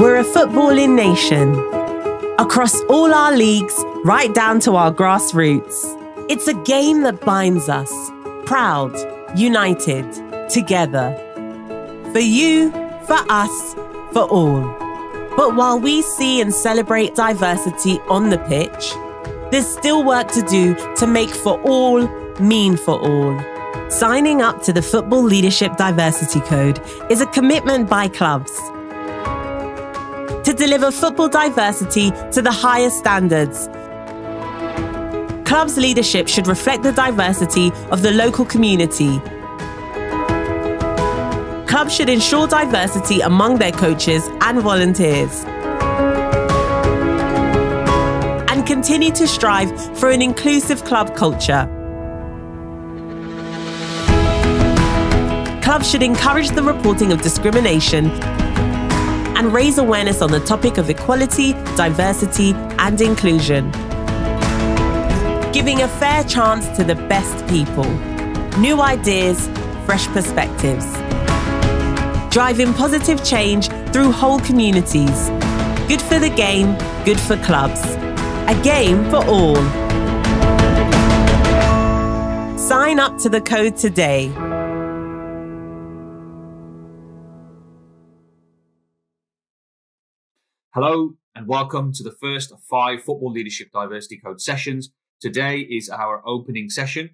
We're a footballing nation. Across all our leagues, right down to our grassroots. It's a game that binds us, proud, united, together. For you, for us, for all. But while we see and celebrate diversity on the pitch, there's still work to do to make for all mean for all. Signing up to the Football Leadership Diversity Code is a commitment by clubs to deliver football diversity to the highest standards. Clubs' leadership should reflect the diversity of the local community. Clubs should ensure diversity among their coaches and volunteers. And continue to strive for an inclusive club culture. Clubs should encourage the reporting of discrimination and raise awareness on the topic of equality, diversity, and inclusion. Giving a fair chance to the best people. New ideas, fresh perspectives. Driving positive change through whole communities. Good for the game, good for clubs. A game for all. Sign up to the code today. Hello and welcome to the first of five Football Leadership Diversity Code sessions. Today is our opening session.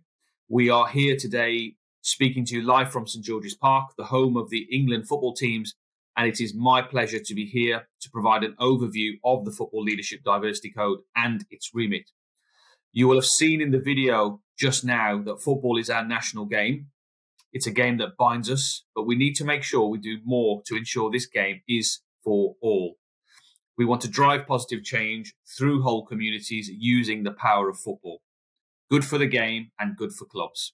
We are here today speaking to you live from St George's Park, the home of the England football teams, and it is my pleasure to be here to provide an overview of the Football Leadership Diversity Code and its remit. You will have seen in the video just now that football is our national game. It's a game that binds us, but we need to make sure we do more to ensure this game is for all. We want to drive positive change through whole communities using the power of football. Good for the game and good for clubs.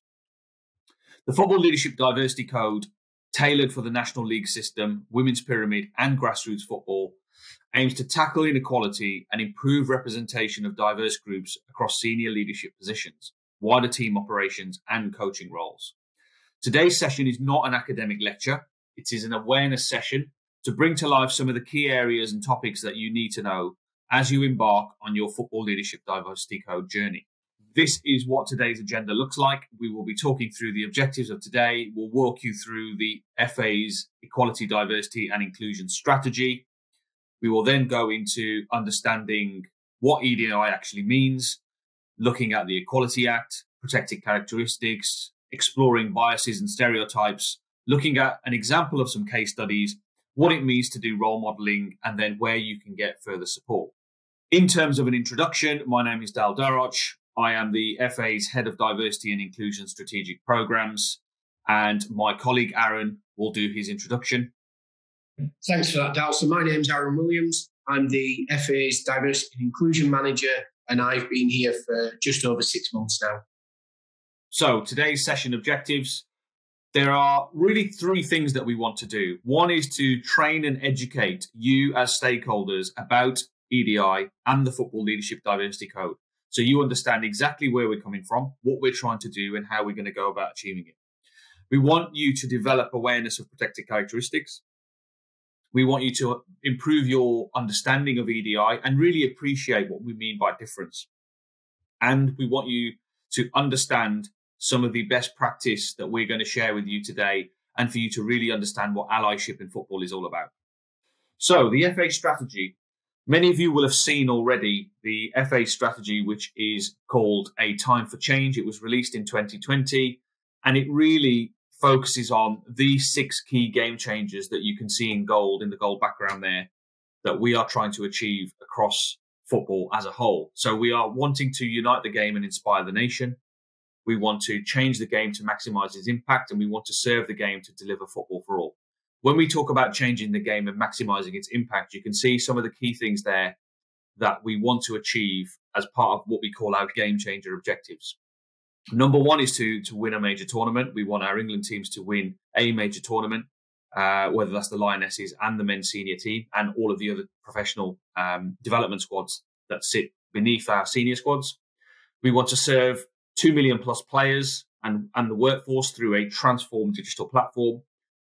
The Football Leadership Diversity Code, tailored for the National League system, women's pyramid, and grassroots football, aims to tackle inequality and improve representation of diverse groups across senior leadership positions, wider team operations, and coaching roles. Today's session is not an academic lecture, it is an awareness session to bring to life some of the key areas and topics that you need to know as you embark on your Football Leadership Diversity Code journey. This is what today's agenda looks like. We will be talking through the objectives of today. We'll walk you through the FA's Equality, Diversity and Inclusion strategy. We will then go into understanding what EDI actually means, looking at the Equality Act, protected characteristics, exploring biases and stereotypes, looking at an example of some case studies, what it means to do role modeling, and then where you can get further support. In terms of an introduction, my name is Dal Darroch. I am the FA's Head of Diversity and Inclusion Strategic Programs, and my colleague Arran will do his introduction. Thanks for that, Dal. So, my name's Arran Williams. I'm the FA's Diversity and Inclusion Manager, and I've been here for just over six months now. So, today's session objectives there are really three things that we want to do. One is to train and educate you as stakeholders about EDI and the Football Leadership Diversity Code. So you understand exactly where we're coming from, what we're trying to do, and how we're going to go about achieving it. We want you to develop awareness of protected characteristics. We want you to improve your understanding of EDI and really appreciate what we mean by difference. And we want you to understand some of the best practice that we're going to share with you today and for you to really understand what allyship in football is all about. So, the FA strategy. Many of you will have seen already the FA strategy, which is called A Time for Change. It was released in 2020 and it really focuses on these six key game changers that you can see in gold in the gold background there that we are trying to achieve across football as a whole. So we are wanting to unite the game and inspire the nation. We want to change the game to maximize its impact and we want to serve the game to deliver football for all. When we talk about changing the game and maximizing its impact, you can see some of the key things there that we want to achieve as part of what we call our game changer objectives. Number one is to, to win a major tournament. We want our England teams to win a major tournament, uh, whether that's the Lionesses and the men's senior team and all of the other professional um, development squads that sit beneath our senior squads. We want to serve 2 million plus players and, and the workforce through a transformed digital platform.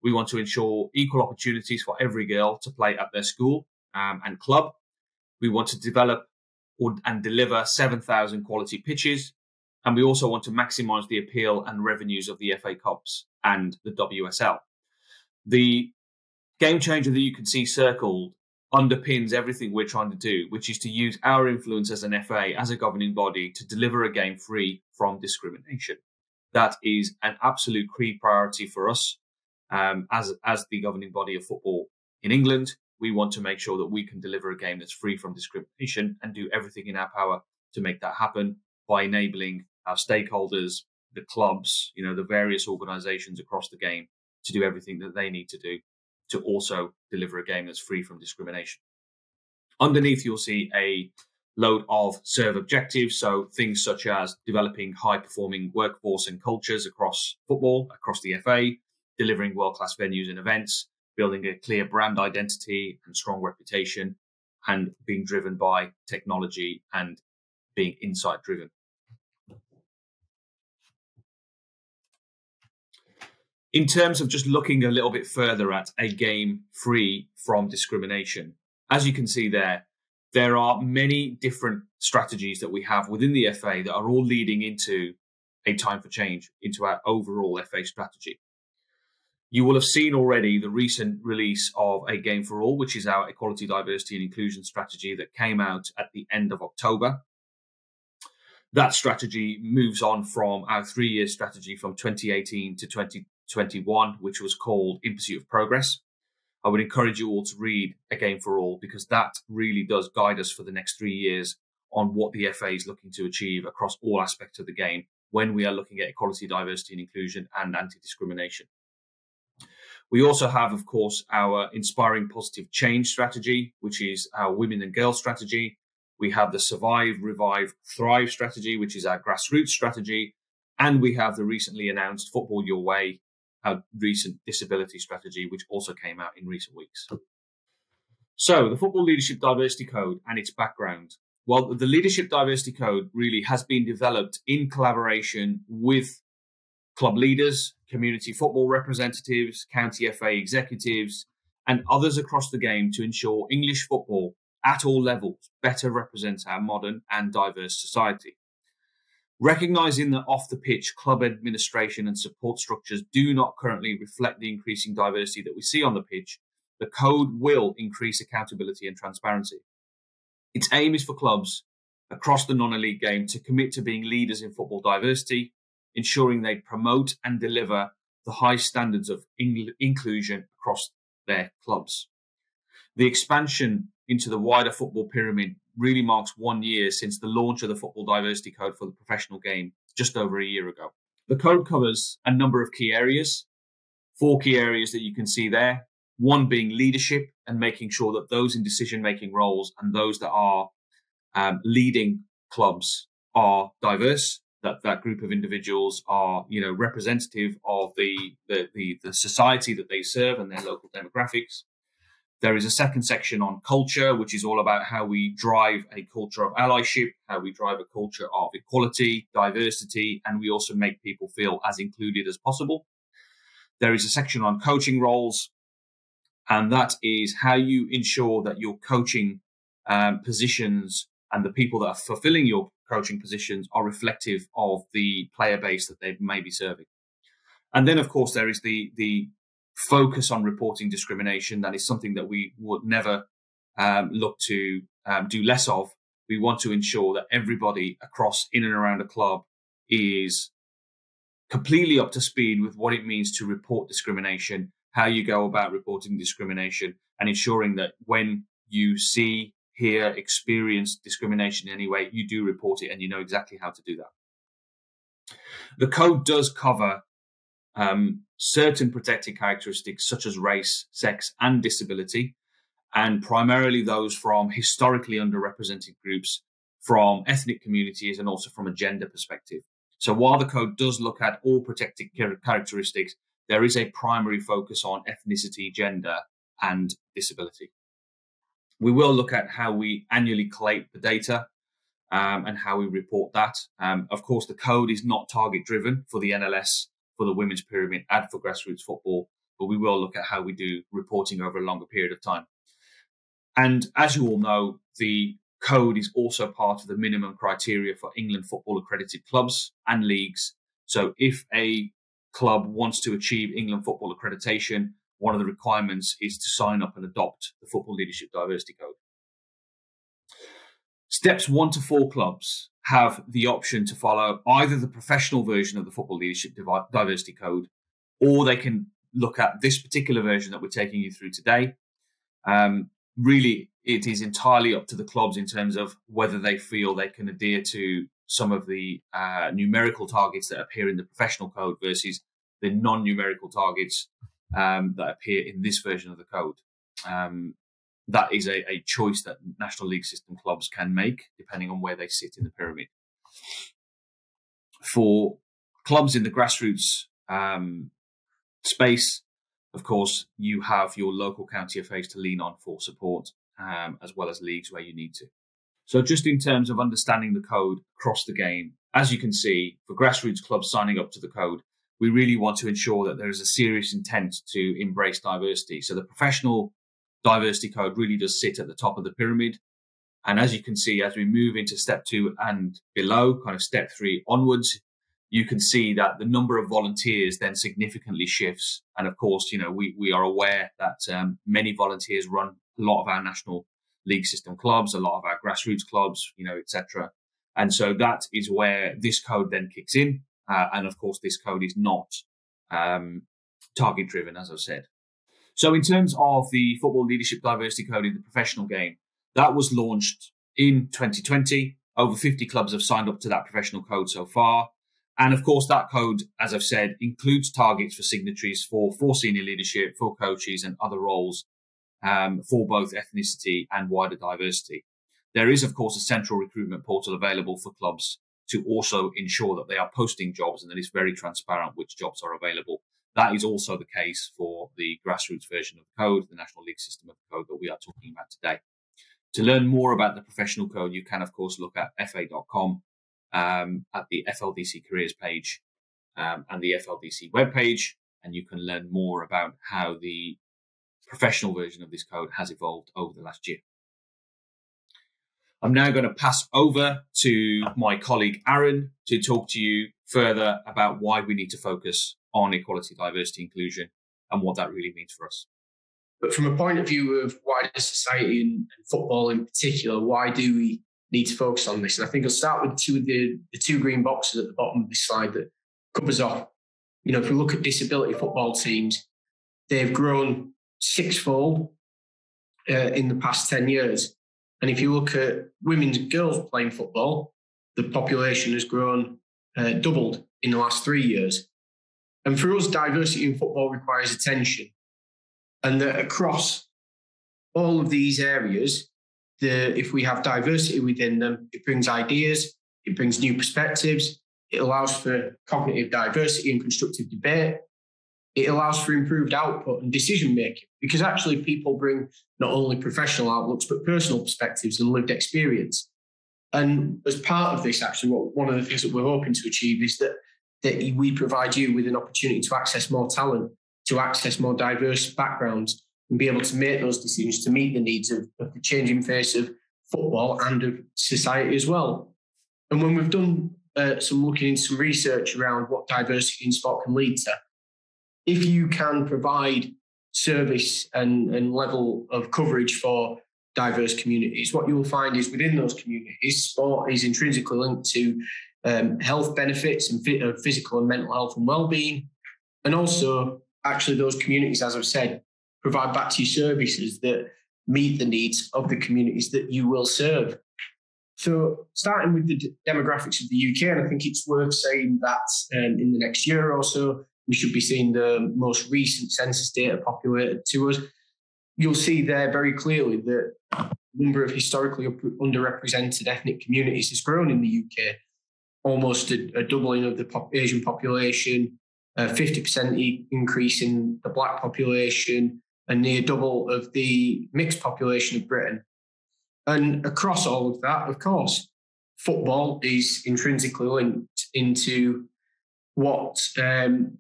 We want to ensure equal opportunities for every girl to play at their school um, and club. We want to develop or, and deliver 7,000 quality pitches. And we also want to maximize the appeal and revenues of the FA Cups and the WSL. The game changer that you can see circled underpins everything we're trying to do, which is to use our influence as an FA, as a governing body, to deliver a game free from discrimination. That is an absolute key priority for us um, as, as the governing body of football in England. We want to make sure that we can deliver a game that's free from discrimination and do everything in our power to make that happen by enabling our stakeholders, the clubs, you know, the various organizations across the game to do everything that they need to do to also deliver a game that's free from discrimination. Underneath, you'll see a load of serve objectives. So things such as developing high performing workforce and cultures across football, across the FA, delivering world class venues and events, building a clear brand identity and strong reputation, and being driven by technology and being insight driven. In terms of just looking a little bit further at a game free from discrimination, as you can see there, there are many different strategies that we have within the FA that are all leading into a time for change, into our overall FA strategy. You will have seen already the recent release of A Game for All, which is our equality, diversity, and inclusion strategy that came out at the end of October. That strategy moves on from our three year strategy from 2018 to 20, 21, which was called In Pursuit of Progress. I would encourage you all to read A Game for All because that really does guide us for the next three years on what the FA is looking to achieve across all aspects of the game when we are looking at equality, diversity, and inclusion and anti discrimination. We also have, of course, our Inspiring Positive Change strategy, which is our women and girls strategy. We have the Survive, Revive, Thrive strategy, which is our grassroots strategy. And we have the recently announced Football Your Way, our recent disability strategy, which also came out in recent weeks. So, the Football Leadership Diversity Code and its background. Well, the Leadership Diversity Code really has been developed in collaboration with club leaders, community football representatives, county FA executives, and others across the game to ensure English football at all levels better represents our modern and diverse society. Recognizing that off the pitch, club administration and support structures do not currently reflect the increasing diversity that we see on the pitch, the code will increase accountability and transparency. Its aim is for clubs across the non elite game to commit to being leaders in football diversity, ensuring they promote and deliver the high standards of in- inclusion across their clubs. The expansion into the wider football pyramid really marks one year since the launch of the Football Diversity Code for the professional game just over a year ago. The code covers a number of key areas, four key areas that you can see there. One being leadership and making sure that those in decision making roles and those that are um, leading clubs are diverse, that that group of individuals are, you know, representative of the, the, the, the society that they serve and their local demographics. There is a second section on culture, which is all about how we drive a culture of allyship, how we drive a culture of equality, diversity, and we also make people feel as included as possible. There is a section on coaching roles, and that is how you ensure that your coaching um, positions and the people that are fulfilling your coaching positions are reflective of the player base that they may be serving. And then, of course, there is the the focus on reporting discrimination. That is something that we would never um, look to um, do less of. We want to ensure that everybody across in and around a club is completely up to speed with what it means to report discrimination, how you go about reporting discrimination, and ensuring that when you see, hear, experience discrimination in any way, you do report it and you know exactly how to do that. The code does cover um, certain protected characteristics such as race, sex, and disability, and primarily those from historically underrepresented groups, from ethnic communities, and also from a gender perspective. So while the code does look at all protected characteristics, there is a primary focus on ethnicity, gender, and disability. We will look at how we annually collate the data um, and how we report that. Um, of course, the code is not target driven for the NLS for the women's pyramid and for grassroots football, but we will look at how we do reporting over a longer period of time. And as you all know, the code is also part of the minimum criteria for England football accredited clubs and leagues. So if a club wants to achieve England football accreditation, one of the requirements is to sign up and adopt the Football Leadership Diversity Code. Steps one to four clubs have the option to follow either the professional version of the Football Leadership Diversity Code, or they can look at this particular version that we're taking you through today. Um, really, it is entirely up to the clubs in terms of whether they feel they can adhere to some of the uh, numerical targets that appear in the professional code versus the non-numerical targets um, that appear in this version of the code. Um, that is a, a, choice that National League System clubs can make depending on where they sit in the pyramid. For clubs in the grassroots um, space, of course, you have your local county FAs to lean on for support, um, as well as leagues where you need to. So, just in terms of understanding the code across the game, as you can see, for grassroots clubs signing up to the code, we really want to ensure that there is a serious intent to embrace diversity. So, the professional diversity code really does sit at the top of the pyramid. And as you can see, as we move into step two and below, kind of step three onwards, you can see that the number of volunteers then significantly shifts. And of course, you know, we, we are aware that um, many volunteers run a lot of our national league system clubs, a lot of our grassroots clubs, you know, etc. And so that is where this code then kicks in. Uh, and of course, this code is not um, target driven, as I've said. So, in terms of the Football Leadership Diversity Code in the professional game, that was launched in 2020. Over 50 clubs have signed up to that professional code so far. And of course, that code, as I've said, includes targets for signatories for, for senior leadership, for coaches and other roles um, for both ethnicity and wider diversity. There is, of course, a central recruitment portal available for clubs to also ensure that they are posting jobs and that it's very transparent which jobs are available. That is also the case for the grassroots version of the code, the National League system of the code that we are talking about today. To learn more about the professional code, you can, of course, look at fa.com um, at the FLDC careers page um, and the FLDC webpage, and you can learn more about how the professional version of this code has evolved over the last year. I'm now going to pass over to my colleague Arran to talk to you further about why we need to focus on equality, diversity, inclusion, and what that really means for us. But from a point of view of wider society and, football in particular, why do we need to focus on this? And I think I'll start with two the, the two green boxes at the bottom of this slide that covers off. You know, if we look at disability football teams, they've grown sixfold uh, in the past 10 years. And if you look at women's and girls playing football, the population has grown, uh, doubled in the last three years. And for us, diversity in football requires attention. And that across all of these areas, the, if we have diversity within them, it brings ideas, it brings new perspectives, it allows for cognitive diversity and constructive debate. It allows for improved output and decision making because actually people bring not only professional outlooks, but personal perspectives and lived experience. And as part of this, actually, what, one of the things that we're hoping to achieve is that that we provide you with an opportunity to access more talent, to access more diverse backgrounds, and be able to make those decisions to meet the needs of, of the changing face of football and of society as well. And when we've done uh, some looking into some research around what diversity in sport can lead to, if you can provide service and, and level of coverage for diverse communities, what you will find is within those communities, sport is intrinsically linked to um, health benefits and uh, physical and mental health and well-being, and also actually those communities, as I've said, provide back to you services that meet the needs of the communities that you will serve. So, starting with the demographics of the UK, and I think it's worth saying that um, in the next year or so, we should be seeing the most recent census data populated to us. You'll see there very clearly that the number of historically underrepresented ethnic communities has grown in the UK almost a, a doubling of the pop, Asian population, a 50% increase in the black population, and near double of the mixed population of Britain. And across all of that, of course, football is intrinsically linked into what um,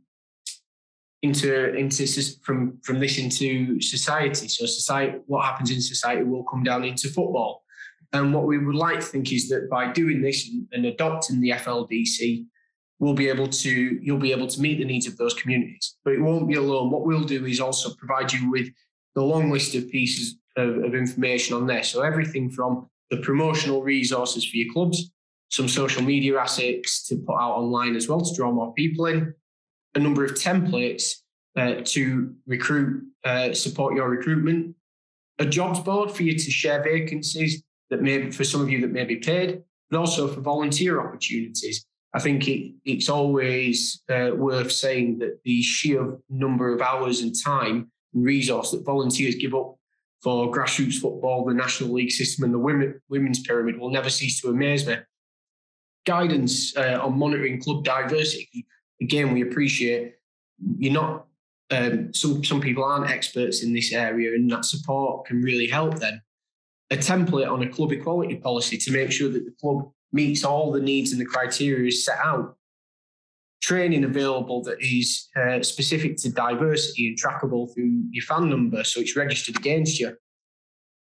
into into from from this into society. So society, what happens in society will come down into football. And what we would like to think is that by doing this and, adopting the FLDC, we'll be able to you'll be able to meet the needs of those communities. But it won't be alone. What we'll do is also provide you with the long list of pieces of, of information on there. So everything from the promotional resources for your clubs, some social media assets to put out online as well to draw more people in, a number of templates uh, to recruit, uh, support your recruitment, a jobs board for you to share vacancies that may, for some of you that may be paid, but also for volunteer opportunities. I think it, it's always uh, worth saying that the sheer number of hours and time and resource that volunteers give up for grassroots football, the National League system, and the women, women's pyramid will never cease to amaze me. Guidance uh, on monitoring club diversity. Again, we appreciate you're not. Um, some some people aren't experts in this area, and that support can really help them. A template on a club equality policy to make sure that the club meets all the needs and the criteria is set out training available that is uh, specific to diversity and trackable through your fan number, so it's registered against you.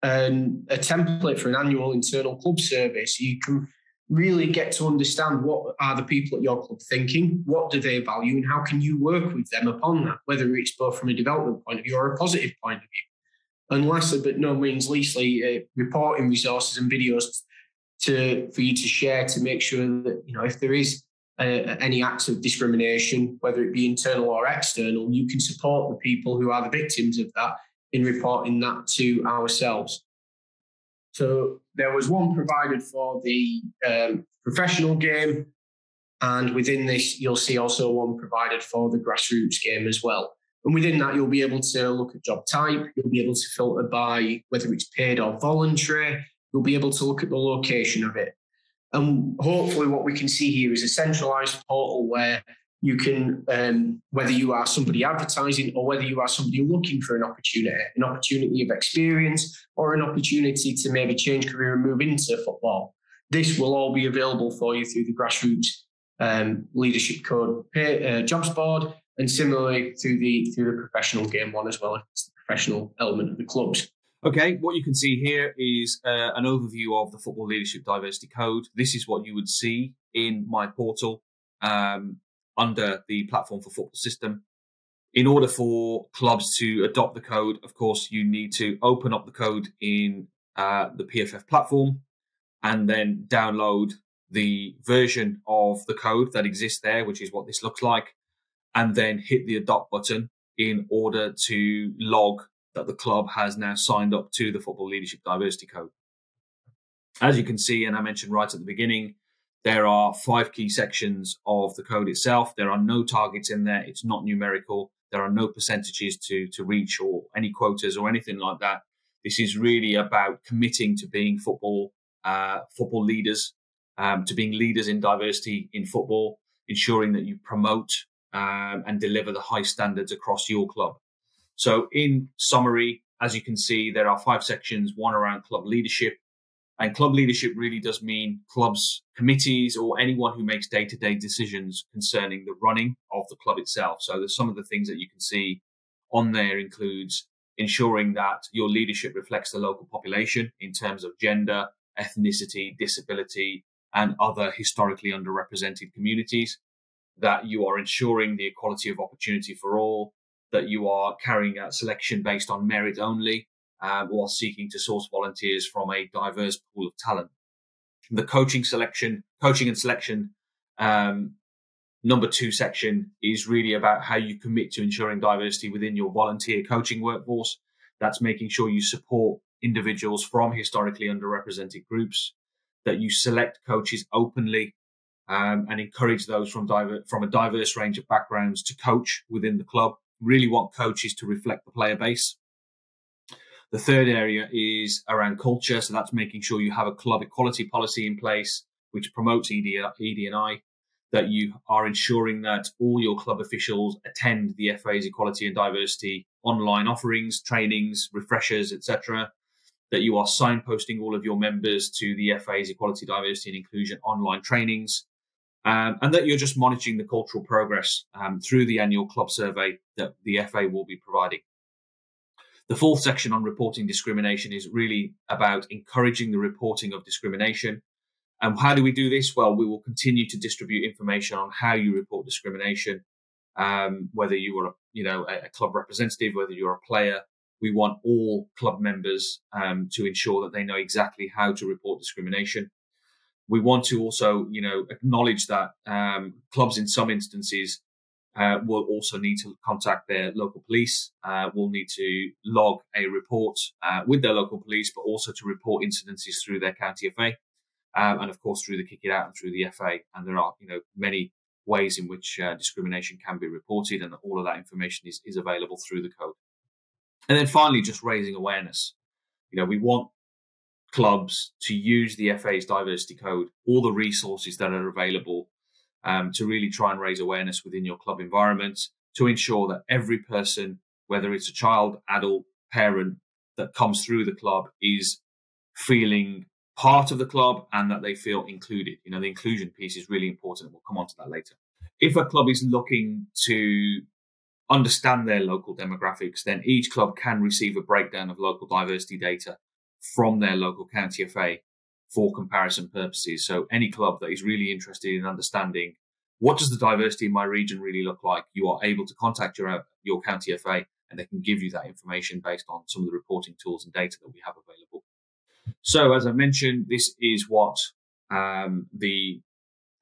And a template for an annual internal club survey, so you can really get to understand what are the people at your club thinking, what do they value, and how can you work with them upon that, whether it's both from a development point of view or a positive point of view. And lastly, but no means leastly, uh, reporting resources and videos to for you to share to make sure that you know if there is uh, any acts of discrimination, whether it be internal or external, you can support the people who are the victims of that in reporting that to ourselves. So there was one provided for the um, professional game, and within this, you'll see also one provided for the grassroots game as well. And within that, you'll be able to look at job type, you'll be able to filter by whether it's paid or voluntary, you'll be able to look at the location of it. And hopefully, what we can see here is a centralized portal where you can, um, whether you are somebody advertising or whether you are somebody looking for an opportunity, an opportunity of experience or an opportunity to maybe change career and move into football, this will all be available for you through the grassroots um, leadership code uh, jobs board, and similarly through the through the professional game one as well. It's the professional element of the clubs. Okay, what you can see here is uh, an overview of the Football Leadership Diversity Code. This is what you would see in my portal um, under the Platform for Football system. In order for clubs to adopt the code, of course, you need to open up the code in uh, the PFF platform and then download the version of the code that exists there, which is what this looks like, and then hit the adopt button in order to log that the club has now signed up to the Football Leadership Diversity Code. As you can see, and I mentioned right at the beginning, there are five key sections of the code itself. There are no targets in there. It's not numerical. There are no percentages to, to reach or any quotas or anything like that. This is really about committing to being football uh, football leaders, um, to being leaders in diversity in football, ensuring that you promote um, and deliver the high standards across your club. So, in summary, as you can see, there are five sections, one around club leadership. And club leadership really does mean clubs, committees, or anyone who makes day to day decisions concerning the running of the club itself. So, there's some of the things that you can see on there includes ensuring that your leadership reflects the local population in terms of gender, ethnicity, disability, and other historically underrepresented communities, that you are ensuring the equality of opportunity for all, that you are carrying out selection based on merit only um, while seeking to source volunteers from a diverse pool of talent. The coaching selection, coaching and selection, um, number two section is really about how you commit to ensuring diversity within your volunteer coaching workforce. That's making sure you support individuals from historically underrepresented groups, that you select coaches openly um, and encourage those from, diver- from a diverse range of backgrounds to coach within the club really want coaches to reflect the player base. The third area is around culture. So that's making sure you have a club equality policy in place, which promotes ED, ED&I, that you are ensuring that all your club officials attend the FA's equality and diversity online offerings, trainings, refreshers, etc. That you are signposting all of your members to the FA's equality, diversity and inclusion online trainings, um, and that you're just monitoring the cultural progress um, through the annual club survey that the FA will be providing. The fourth section on reporting discrimination is really about encouraging the reporting of discrimination. And how do we do this? Well, we will continue to distribute information on how you report discrimination, um, whether you are, a, you know, a, club representative, whether you're a player. We want all club members um, to ensure that they know exactly how to report discrimination we want to also, you know, acknowledge that um, clubs in some instances uh, will also need to contact their local police, uh, will need to log a report uh, with their local police, but also to report incidences through their county FA, um, and of course through the Kick It Out and through the FA. And there are, you know, many ways in which uh, discrimination can be reported, and all of that information is, is available through the code. And then finally, just raising awareness. You know, we want clubs to use the FA's diversity code, all the resources that are available um, to really try and raise awareness within your club environment to ensure that every person, whether it's a child, adult, parent that comes through the club is feeling part of the club and that they feel included. You know, the inclusion piece is really important. We'll come on to that later. If a club is looking to understand their local demographics, then each club can receive a breakdown of local diversity data from their local county FA for comparison purposes. So any club that is really interested in understanding what does the diversity in my region really look like, you are able to contact your your county FA and they can give you that information based on some of the reporting tools and data that we have available. So as I mentioned, this is what um, the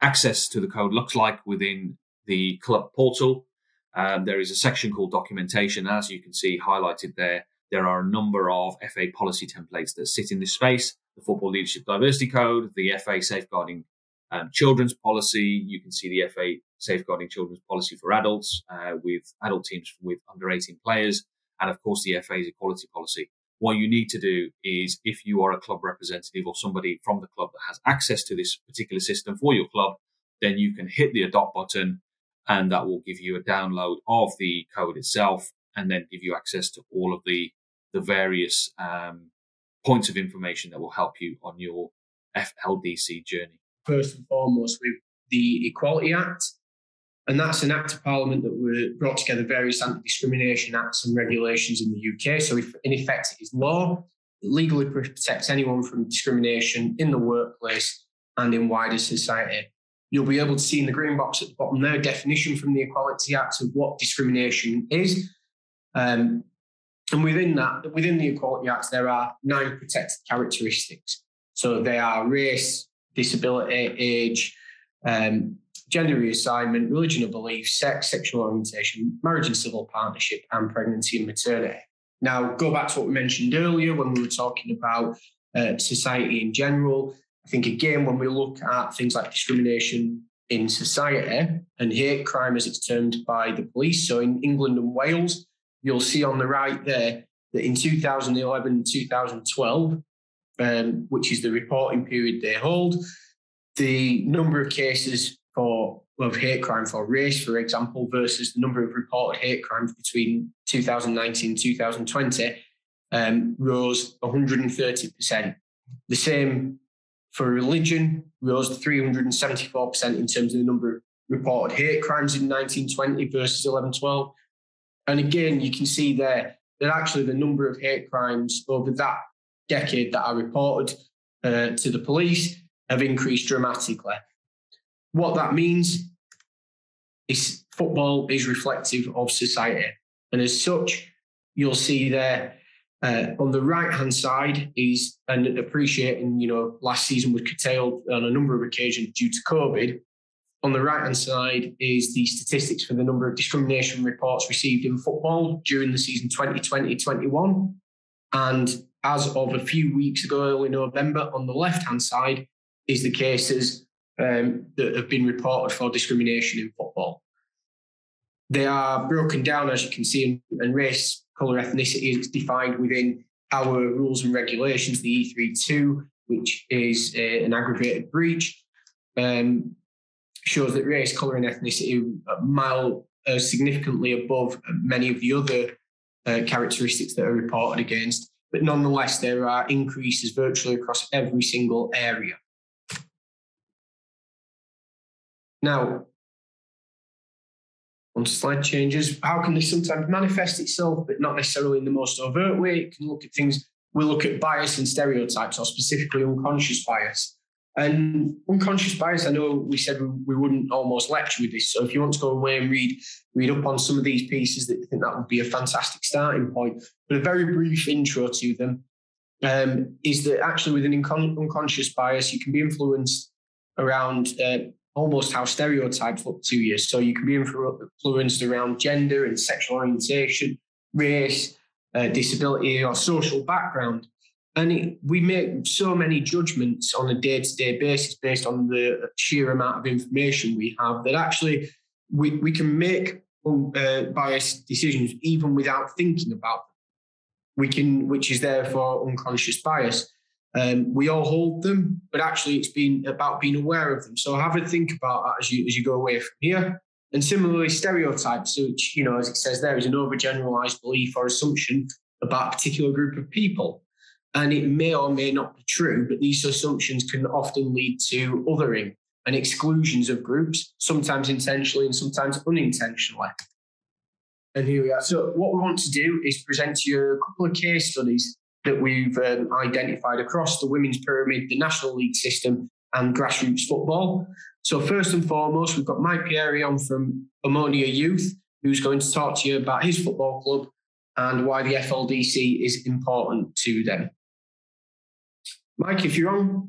access to the code looks like within the club portal. Um, there is a section called documentation, as you can see highlighted there. There are a number of FA policy templates that sit in this space the Football Leadership Diversity Code, the FA Safeguarding um, Children's Policy. You can see the FA Safeguarding Children's Policy for adults uh, with adult teams with under 18 players, and of course the FA's Equality Policy. What you need to do is, if you are a club representative or somebody from the club that has access to this particular system for your club, then you can hit the adopt button and that will give you a download of the code itself and then give you access to all of the the various um, points of information that will help you on your FLDC journey. First and foremost, with the Equality Act, and that's an act of parliament that brought together various anti-discrimination acts and regulations in the UK. So, if, in effect, it is law. It legally protects anyone from discrimination in the workplace and in wider society. You'll be able to see in the green box at the bottom there a definition from the Equality Act of what discrimination is. Um, and within that, within the Equality Act, there are nine protected characteristics. So they are race, disability, age, um, gender reassignment, religion or belief, sex, sexual orientation, marriage and civil partnership, and pregnancy and maternity. Now, go back to what we mentioned earlier when we were talking about uh, society in general. I think, again, when we look at things like discrimination in society and hate crime, as it's termed by the police, so in England and Wales, you'll see on the right there that in 2011 and 2012, um, which is the reporting period they hold, the number of cases for of hate crime for race, for example, versus the number of reported hate crimes between 2019 and 2020 um, rose 130%. The same for religion rose 374% in terms of the number of reported hate crimes in 1920 versus 1112. And again, you can see there that actually the number of hate crimes over that decade that are reported uh, to the police have increased dramatically. What that means is football is reflective of society. And as such, you'll see there uh, on the right hand side is, and appreciating, you know, last season was curtailed on a number of occasions due to COVID. On the right hand side is the statistics for the number of discrimination reports received in football during the season 2020 21. And as of a few weeks ago, early November, on the left hand side is the cases um, that have been reported for discrimination in football. They are broken down, as you can see, and race, colour, ethnicity is defined within our rules and regulations, the E32, which is uh, an aggravated breach. Um, shows that race, colour, and ethnicity are mile uh, significantly above many of the other uh, characteristics that are reported against. But nonetheless, there are increases virtually across every single area. Now, on slide changes, how can this sometimes manifest itself, but not necessarily in the most overt way? It can look at things, we look at bias and stereotypes, or specifically unconscious bias. And unconscious bias, I know we said we wouldn't almost lecture with this. So if you want to go away and read read up on some of these pieces, that I think that would be a fantastic starting point. But a very brief intro to them um, is that actually with an unconscious bias, you can be influenced around uh, almost how stereotypes look to you. So you can be influenced around gender and sexual orientation, race, uh, disability, or social background. And it, we make so many judgments on a day to day basis based on the sheer amount of information we have that actually we, we can make uh, biased decisions even without thinking about them. We can, which is therefore unconscious bias. Um, we all hold them, but actually it's been about being aware of them. So have a think about that as you as you go away from here. And similarly, stereotypes, which you know, as it says there, is an overgeneralized belief or assumption about a particular group of people. And it may or may not be true, but these assumptions can often lead to othering and exclusions of groups, sometimes intentionally and sometimes unintentionally. And here we are. So, what we want to do is present to you a couple of case studies that we've um, identified across the women's pyramid, the National League system, and grassroots football. So, first and foremost, we've got Mike Pieri on from Omonia Youth, who's going to talk to you about his football club and why the FLDC is important to them. Mike, if you're on.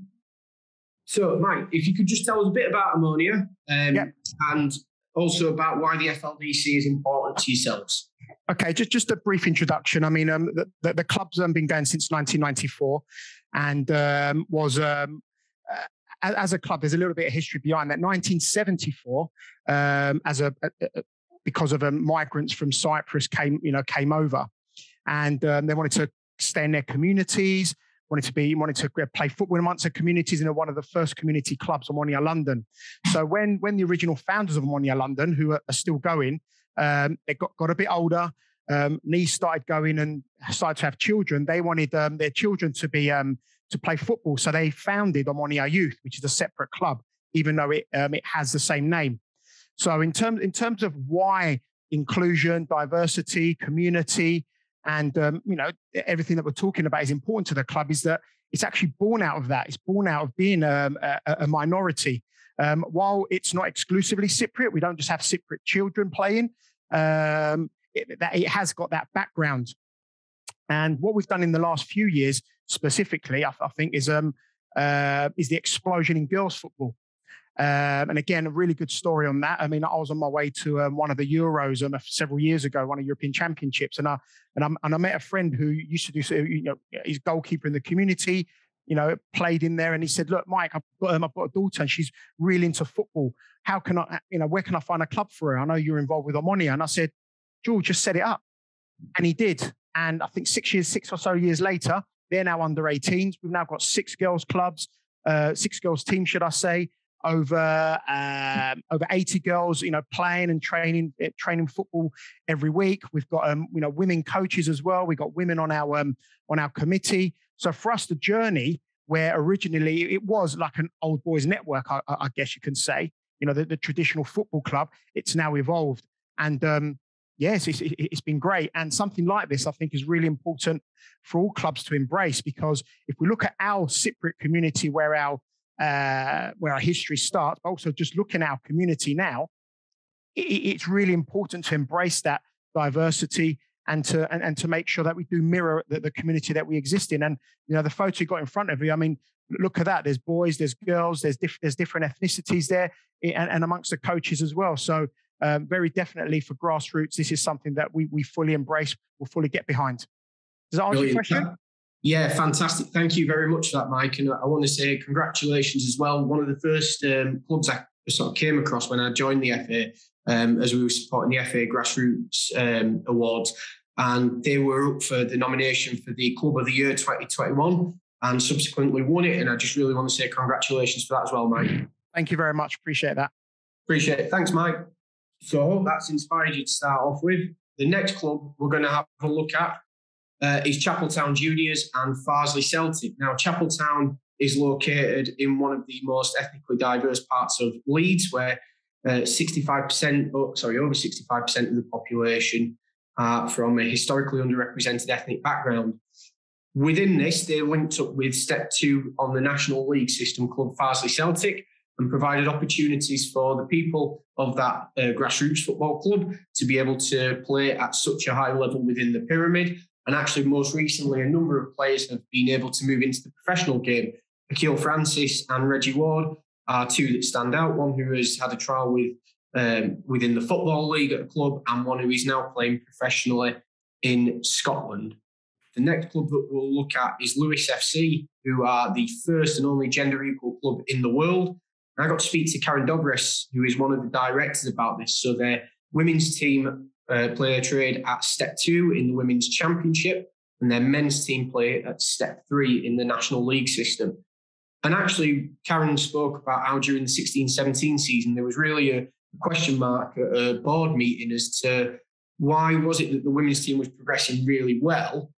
So, Mike, if you could just tell us a bit about Omonia um, yep. and also about why the FLDC is important to yourselves. Okay, just just a brief introduction. I mean, um, the, the, club's um, been going since 1994, and um, was um, uh, as a club. There's a little bit of history behind that. 1974, um, as a, a, a, because of um, migrants from Cyprus came, you know, came over, and they wanted to stay in their communities wanted to be wanted to play football amongst the communities in one of the first community clubs Omonia London. So when when the original founders of Omonia London, who are, are still going, um, they got, got a bit older, um, knees started going and started to have children. They wanted um, their children to be um, to play football, so they founded Omonia Youth, which is a separate club, even though it um, it has the same name. So in terms in terms of why inclusion, diversity, community, and um, you know everything that we're talking about is important to the club, is that it's actually born out of that. It's born out of being um, a, a, minority. Um, while it's not exclusively Cypriot, we don't just have Cypriot children playing um, it, that it has got that background. And what we've done in the last few years, specifically, I, I think, is um, uh, is the explosion in girls football. Um, and again, a really good story on that. I mean, I was on my way to um, one of the Euros um, several years ago, one of European Championships, and I and, i and I met a friend who used to do, you know, he's goalkeeper in the community. You know, played in there, and he said, "Look, Mike, I've got, um, I've got a daughter, and she's really into football. How can I, you know, where can I find a club for her? I know you're involved with Omonia." And I said, "George, just set it up," and he did. And I think six years, six or so years later, they're now under 18s. We've now got six girls clubs, uh, six girls teams, should I say? Over um, over 80 girls, you know, playing and training eh, training football every week. We've got um, you know women coaches as well. We've got women on our um, on our committee. So for us, the journey where originally it was like an old boys network, I, I guess you can say, you know, the, the, traditional football club, it's now evolved. And um, yes, it's, it's been great. And something like this, I think, is really important for all clubs to embrace because if we look at our Cypriot community, where our uh, where our history starts, but also just looking at our community now, it, it's really important to embrace that diversity and to and, and to make sure that we do mirror the, the community that we exist in. And you know, the photo you got in front of you, I mean, look at that. There's boys, there's girls, there's diff- there's different ethnicities there, and, and amongst the coaches as well. So um, very definitely for grassroots, this is something that we we fully embrace, we'll fully get behind. Does that answer Brilliant. your question? Yeah, fantastic. Thank you very much for that, Mike. And I want to say congratulations as well. One of the first um, clubs I sort of came across when I joined the FA, um, as we were supporting the FA Grassroots um, Awards, and they were up for the nomination for the Club of the Year 2021 and subsequently won it. And I just really want to say congratulations for that as well, Mike. Thank you very much. Appreciate that. Appreciate it. Thanks, Mike. So I hope that's inspired you to start off with. The next club we're going to have a look at uh, is Chapeltown Juniors and Farsley Celtic. Now, Chapeltown is located in one of the most ethnically diverse parts of Leeds, where Uh, 65%, oh, sorry, over 65% of the population are from a historically underrepresented ethnic background. Within this, they linked up with step two on the National League system club Farsley Celtic and provided opportunities for the people of that uh, grassroots football club to be able to play at such a high level within the pyramid. And actually, most recently, a number of players have been able to move into the professional game. Akil Francis and Reggie Ward are two that stand out. One who has had a trial with um, within the football league at a club, and one who is now playing professionally in Scotland. The next club that we'll look at is Lewes FC, who are the first and only gender equal club in the world. And I got to speak to Karen Dobres, who is one of the directors about this. So their women's team uh, play a trade at step two in the women's championship, and their men's team play at step three in the national league system. And actually, Karen spoke about how during the 16 17 season, there was really a question mark at a board meeting as to why was it that the women's team was progressing really well,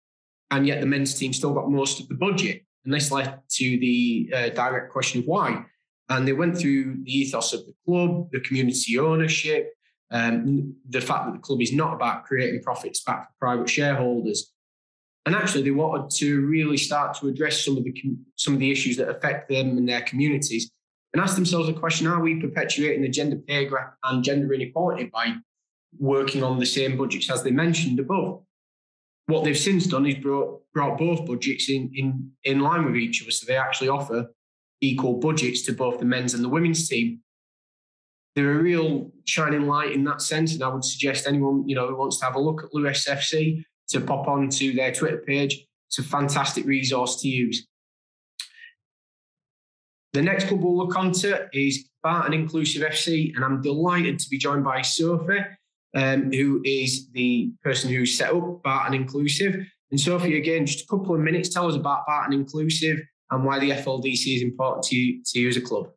and yet the men's team still got most of the budget. And this led to the uh, direct question of why. And they went through the ethos of the club, the community ownership, um, the fact that the club is not about creating profits back for private shareholders. And actually, they wanted to really start to address some of the some of the issues that affect them and their communities, and ask themselves a question: Are we perpetuating the gender pay gap and gender inequality by working on the same budgets as they mentioned above? What they've since done is brought brought both budgets in in in line with each other, so they actually offer equal budgets to both the men's and the women's team. They're a real shining light in that sense, and I would suggest anyone you know who wants to have a look at Lewes FC to pop onto their Twitter page. It's a fantastic resource to use. The next club we'll look onto is Barton Inclusive FC, and I'm delighted to be joined by Sophie, um, who is the person who set up Barton Inclusive. And Sophie, again, just a couple of minutes, tell us about Barton Inclusive and why the FLDC is important to you, to you as a club.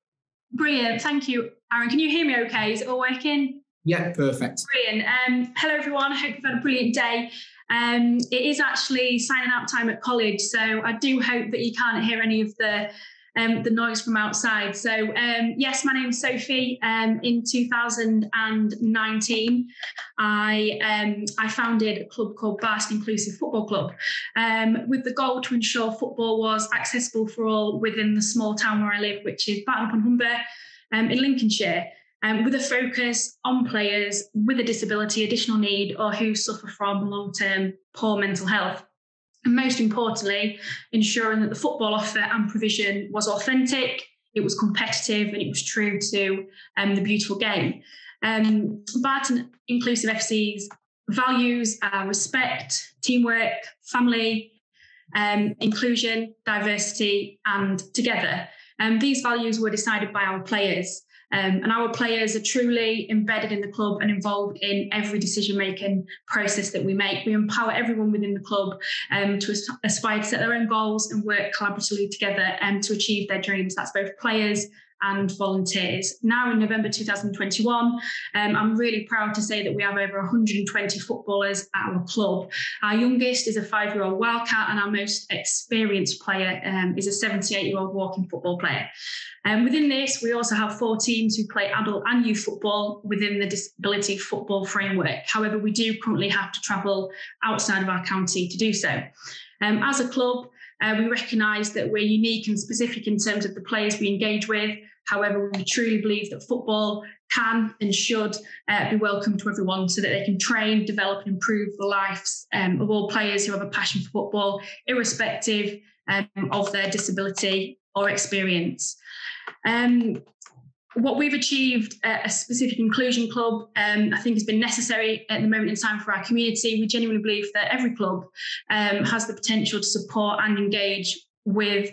Brilliant. Thank you, Arran. Can you hear me okay? Is it all working? Yeah, perfect. Brilliant. Um, hello, everyone. I hope you've had a brilliant day. Um, it is actually signing out time at college, so I do hope that you can't hear any of the um, the noise from outside. So um, yes, my name is Sophie. Um, in 2019, I um, I founded a club called Barton Inclusive Football Club, um, with the goal to ensure football was accessible for all within the small town where I live, which is Barton upon Humber um, in Lincolnshire um, with a focus on players with a disability, additional need, or who suffer from long term poor mental health. And most importantly, ensuring that the football offer and provision was authentic, it was competitive, and it was true to um, the beautiful game. Um, Barton Inclusive FC's values are respect, teamwork, family, um, inclusion, diversity, and together. Um, these values were decided by our players. Um, and our players are truly embedded in the club and involved in every decision making process that we make. We empower everyone within the club um, to aspire to set their own goals and work collaboratively together um, to achieve their dreams. That's both players, and volunteers. Now in November 2021, um, I'm really proud to say that we have over 120 footballers at our club. Our youngest is a five year old Wildcat, and our most experienced player um, is a 78 year old walking football player. Um, within this, we also have four teams who play adult and youth football within the disability football framework. However, we do currently have to travel outside of our county to do so. Um, as a club, uh, we recognise that we're unique and specific in terms of the players we engage with. However, we truly believe that football can and should uh, be welcome to everyone so that they can train, develop, and improve the lives um, of all players who have a passion for football, irrespective um, of their disability or experience. Um, what we've achieved at a specific inclusion club, um, I think, has been necessary at the moment in time for our community. We genuinely believe that every club um, has the potential to support and engage with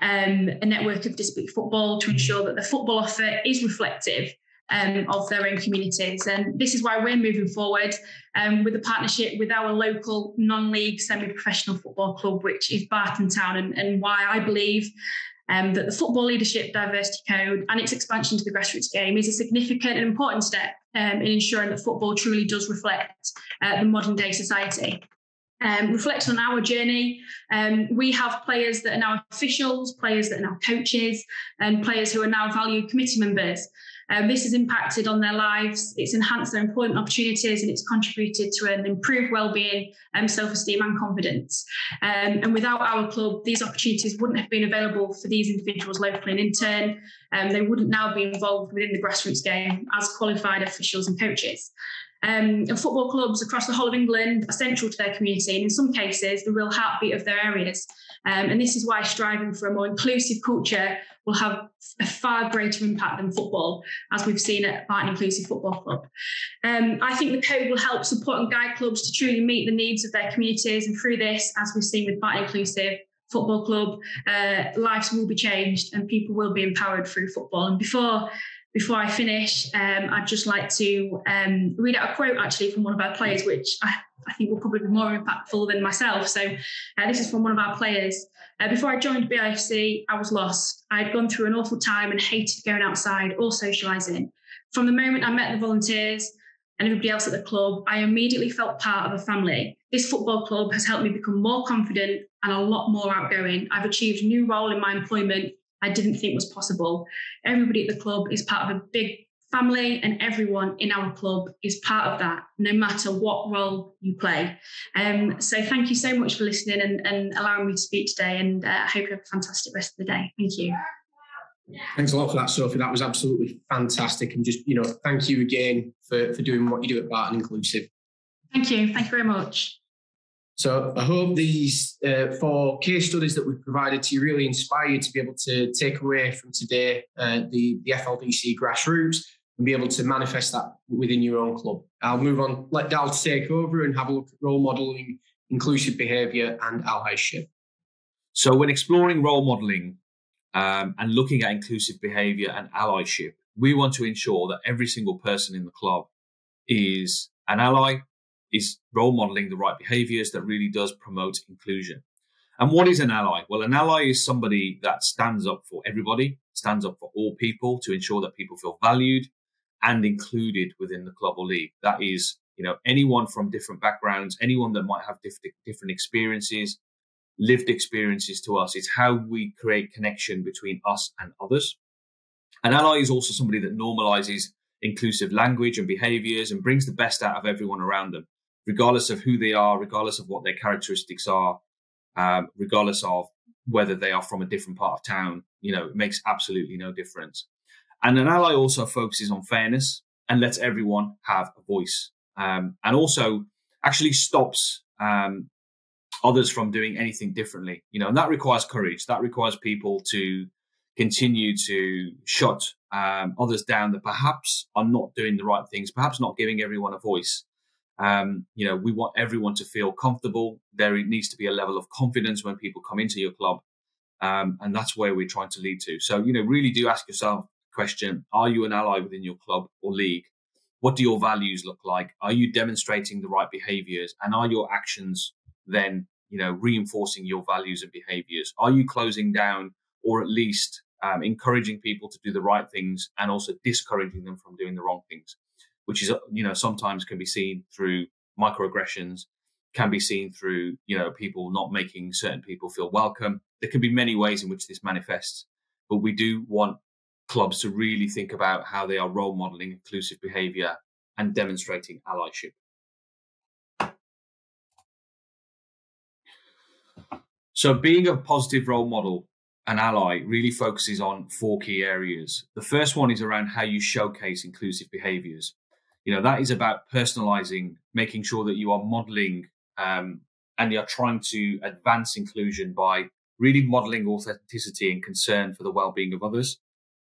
um, a network of disability football to ensure that the football offer is reflective um, of their own communities. And this is why we're moving forward um, with a partnership with our local non league semi professional football club, which is Barton Town, and, and why I believe um, that the Football Leadership Diversity Code and its expansion to the grassroots game is a significant and important step um, in ensuring that football truly does reflect uh, the modern day society. um, reflecting on our journey. Um, we have players that are now officials, players that are now coaches, and players who are now valued committee members. Um, this has impacted on their lives, it's enhanced their employment opportunities, and it's contributed to an improved well-being, um, self-esteem, and confidence. Um, and without our club, these opportunities wouldn't have been available for these individuals locally, and in turn, um, they wouldn't now be involved within the grassroots game as qualified officials and coaches. Um, football clubs across the whole of England are central to their community, and in some cases, the real heartbeat of their areas. Um, and this is why striving for a more inclusive culture will have a far greater impact than football, as we've seen at Barton Inclusive Football Club. Um, I think the code will help support and guide clubs to truly meet the needs of their communities, and through this, as we've seen with Barton Inclusive, Football Club, uh, lives will be changed and people will be empowered through football. And before before I finish, um, I'd just like to um, read out a quote actually from one of our players, which I, I think will probably be more impactful than myself. So uh, this is from one of our players. Uh, before I joined BIFC, I was lost. I had gone through an awful time and hated going outside or socialising. From the moment I met the volunteers and everybody else at the club, I immediately felt part of a family. This football club has helped me become more confident and a lot more outgoing. I've achieved a new role in my employment I didn't think was possible. Everybody at the club is part of a big family, and everyone in our club is part of that, no matter what role you play. Um, so, thank you so much for listening and, and allowing me to speak today. And uh, I hope you have a fantastic rest of the day. Thank you. Thanks a lot for that, Sophie. That was absolutely fantastic. And just, you know, thank you again for, for doing what you do at Barton Inclusive. Thank you. Thank you very much. So I hope these uh, four case studies that we've provided to you really inspire you to be able to take away from today uh, the, the FLDC grassroots and be able to manifest that within your own club. I'll move on, let Dal take over and have a look at role modelling, inclusive behaviour and allyship. So when exploring role modelling um, and looking at inclusive behaviour and allyship, we want to ensure that every single person in the club is an ally is role modeling the right behaviors that really does promote inclusion. And what is an ally? Well, an ally is somebody that stands up for everybody, stands up for all people to ensure that people feel valued and included within the club or league. That is, you know, anyone from different backgrounds, anyone that might have different, different experiences, lived experiences to us. It's how we create connection between us and others. An ally is also somebody that normalizes inclusive language and behaviors and brings the best out of everyone around them regardless of who they are, regardless of what their characteristics are, um, regardless of whether they are from a different part of town. You know, it makes absolutely no difference. And an ally also focuses on fairness and lets everyone have a voice, um, and also actually stops um, others from doing anything differently. You know, and that requires courage. That requires people to continue to shut um, others down that perhaps are not doing the right things, perhaps not giving everyone a voice. Um, you know, we want everyone to feel comfortable. There needs to be a level of confidence when people come into your club. Um, and that's where we're trying to lead to. So, you know, really do ask yourself the question, are you an ally within your club or league? What do your values look like? Are you demonstrating the right behaviors? And are your actions then, you know, reinforcing your values and behaviors? Are you closing down or at least um, encouraging people to do the right things and also discouraging them from doing the wrong things? Which is uh, you know sometimes can be seen through microaggressions, can be seen through you know people not making certain people feel welcome. There can be many ways in which this manifests, but we do want clubs to really think about how they are role modeling inclusive behavior and demonstrating allyship. So, being a positive role model and ally really focuses on four key areas. The first one is around how you showcase inclusive behaviors you know that is about personalizing making sure that you are modeling um, and you're trying to advance inclusion by really modeling authenticity and concern for the well-being of others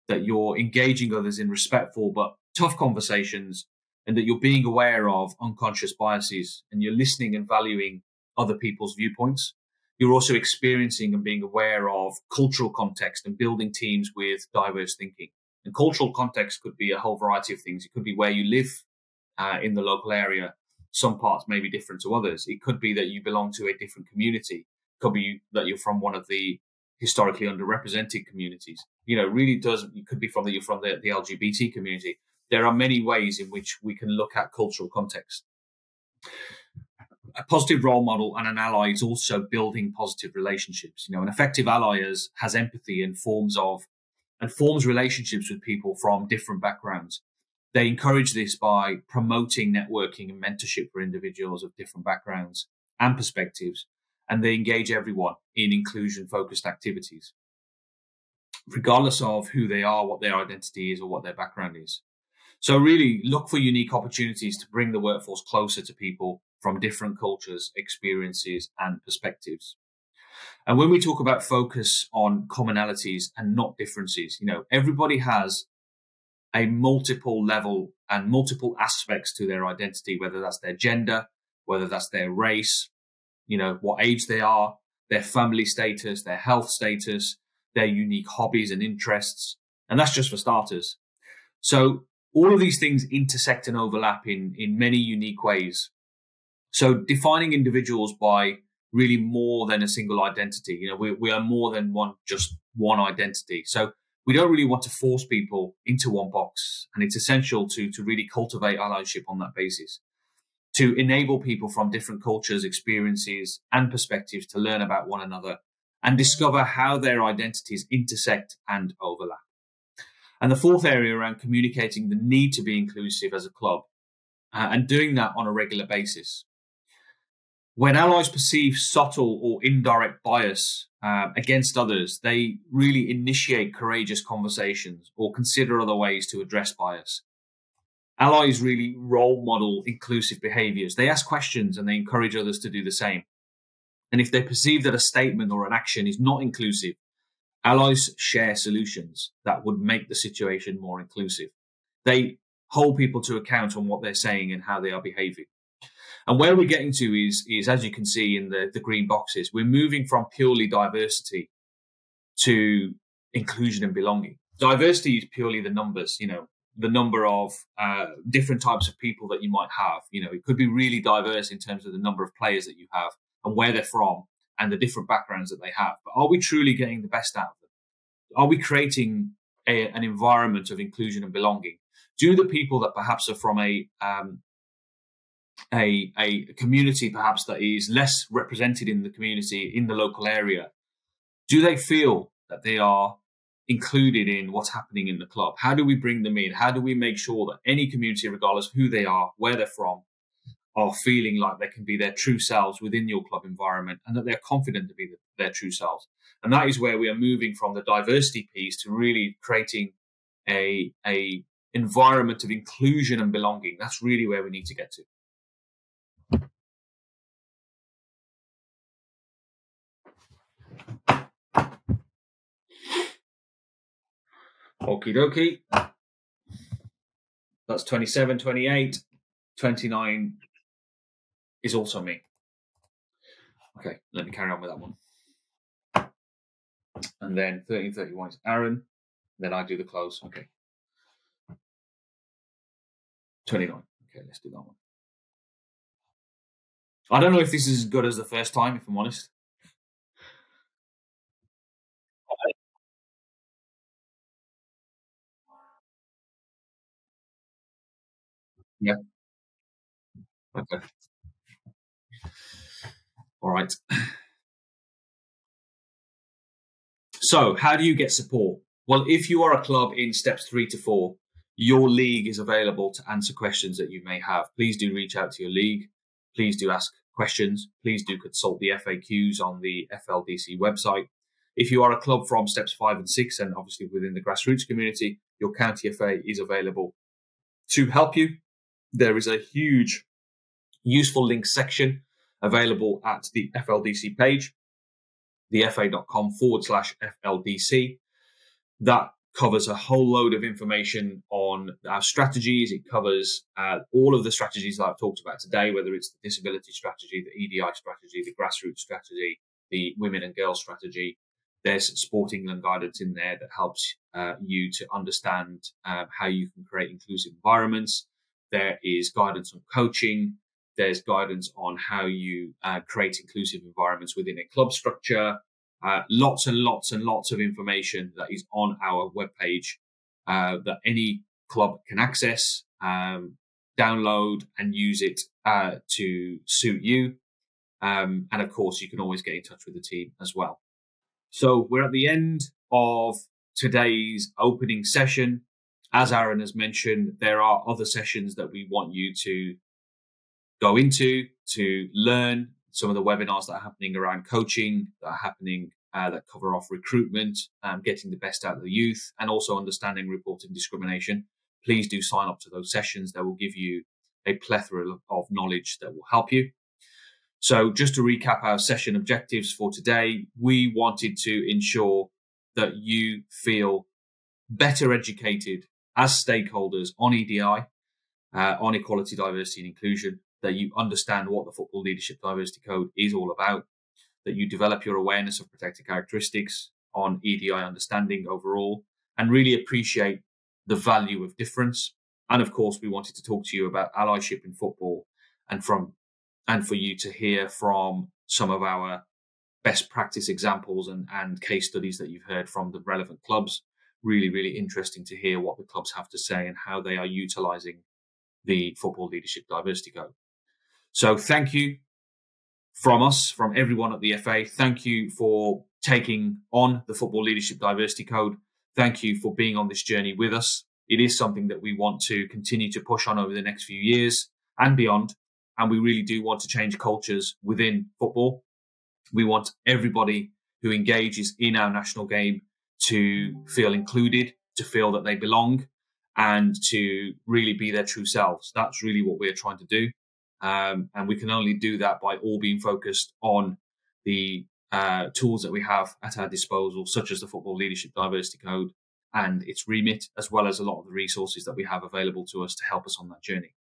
that you're engaging others in respectful but tough conversations and that you're being aware of unconscious biases and you're listening and valuing other people's viewpoints you're also experiencing and being aware of cultural context and building teams with diverse thinking and cultural context could be a whole variety of things. It could be where you live uh, in the local area. Some parts may be different to others. It could be that you belong to a different community. It could be that you're from one of the historically underrepresented communities. You know, really does. It could be from that you're from the, the LGBT community. There are many ways in which we can look at cultural context. a positive role model and an ally is also building positive relationships. You know, an effective ally is, has empathy and forms of and forms relationships with people from different backgrounds. They encourage this by promoting networking and mentorship for individuals of different backgrounds and perspectives, and they engage everyone in inclusion focused activities, regardless of who they are, what their identity is, or what their background is. So really look for unique opportunities to bring the workforce closer to people from different cultures, experiences, and perspectives. And when we talk about focus on commonalities and not differences, you know, everybody has a multiple level and multiple aspects to their identity, whether that's their gender, whether that's their race, you know, what age they are, their family status, their health status, their unique hobbies and interests. And that's just for starters. So all of these things intersect and overlap in, in many unique ways. So defining individuals by really more than a single identity, you know, we, we are more than one, just one identity. So we don't really want to force people into one box. And it's essential to, to really cultivate allyship on that basis to enable people from different cultures, experiences, and perspectives to learn about one another and discover how their identities intersect and overlap. And the fourth area around communicating the need to be inclusive as a club uh, and doing that on a regular basis. When allies perceive subtle or indirect bias uh, against others, they really initiate courageous conversations or consider other ways to address bias. Allies really role model inclusive behaviors. They ask questions and they encourage others to do the same. And if they perceive that a statement or an action is not inclusive, Allies share solutions that would make the situation more inclusive. They hold people to account on what they're saying and how they are behaving. And where we're getting to is, is as you can see in the, the green boxes, we're moving from purely diversity to inclusion and belonging. Diversity is purely the numbers, you know, the number of uh, different types of people that you might have. You know, it could be really diverse in terms of the number of players that you have and where they're from and the different backgrounds that they have. But are we truly getting the best out of them? Are we creating a, an environment of inclusion and belonging? Do the people that perhaps are from a um, a, a community perhaps that is less represented in the community in the local area, do they feel that they are included in what's happening in the club? How do we bring them in? How do we make sure that any community, regardless who they are, where they're from, are feeling like they can be their true selves within your club environment and that they're confident to be their true selves. And that is where we are moving from the diversity piece to really creating a, a environment of inclusion and belonging. That's really where we need to get to. Okie dokie. That's 27, 28, 29, is also me. Okay, let me carry on with that one. And then 1331 is Arran. Then I do the close. Okay. 29. Okay, let's do that one. I don't know if this is as good as the first time, if I'm honest. Yeah. Okay. All right. So, how do you get support? Well, if you are a club in steps three to four, your league is available to answer questions that you may have. Please do reach out to your league. Please do ask questions. Please do consult the FAQs on the FLDC website. If you are a club from steps five and six, and obviously within the grassroots community, your county FA is available to help you. There is a huge useful links section available at the FLDC page, thefa.com forward slash FLDC. That covers a whole load of information on our strategies. It covers uh, all of the strategies that I've talked about today, whether it's the disability strategy, the EDI strategy, the grassroots strategy, the women and girls strategy. There's Sport England guidance in there that helps uh, you to understand uh, how you can create inclusive environments. There is guidance on coaching. There's guidance on how you uh, create inclusive environments within a club structure. Uh, lots and lots and lots of information that is on our webpage uh, that any club can access, um, download, and use it uh, to suit you Um, and of course, you can always get in touch with the team as well. So we're at the end of today's opening session. As Arran has mentioned, there are other sessions that we want you to go into to learn some of the webinars that are happening around coaching, that are happening uh, that cover off recruitment, um, getting the best out of the youth, and also understanding reporting discrimination. Please do sign up to those sessions. That will give you a plethora of knowledge that will help you. So, just to recap our session objectives for today, we wanted to ensure that you feel better educated as stakeholders on EDI, uh, on equality, diversity, and inclusion, that you understand what the Football Leadership Diversity Code is all about, that you develop your awareness of protected characteristics on EDI understanding overall, and really appreciate the value of difference. And of course, we wanted to talk to you about allyship in football and from and for you to hear from some of our best practice examples and, and case studies that you've heard from the relevant clubs. Really, really interesting to hear what the clubs have to say and how they are utilizing the Football Leadership Diversity Code. So thank you from us, from everyone at the FA. Thank you for taking on the Football Leadership Diversity Code. Thank you for being on this journey with us. It is something that we want to continue to push on over the next few years and beyond. And we really do want to change cultures within football. We want everybody who engages in our national game to feel included, to feel that they belong, and to really be their true selves. That's really what we're trying to do. Um, and we can only do that by all being focused on the uh, tools that we have at our disposal, such as the Football Leadership Diversity Code and its remit, as well as a lot of the resources that we have available to us to help us on that journey.